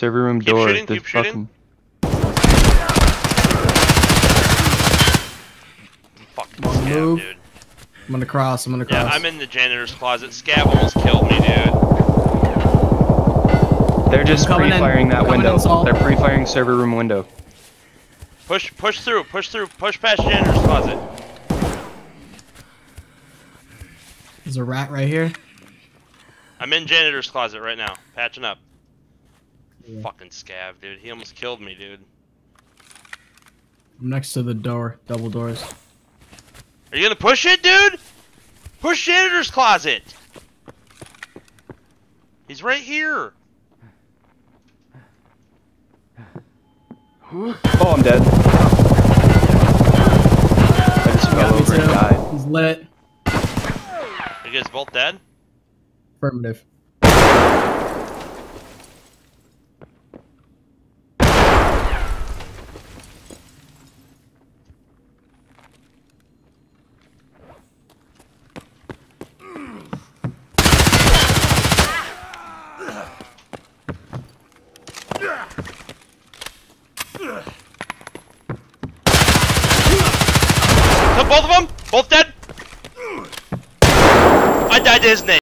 Server room Keep door. shooting, the keep shooting. Fucking Come on, scab, move. dude. I'm gonna cross. I'm gonna cross. Yeah, I'm in the janitor's closet. Scab almost killed me, dude. They're just I'm coming in. pre-firing that Coming window. Saul. They're pre-firing server room window. Push, push through, push through, push past janitor's closet. There's a rat right here. I'm in janitor's closet right now, patching up. Yeah. Fucking scab, dude. He almost killed me, dude. I'm next to the door. Double doors. Are you gonna push it, dude? Push janitor's closet. He's right here. Oh, I'm dead. I just fell over and died. He's lit. You guys both dead? Affirmative. Both of them? Both dead? I died to his name.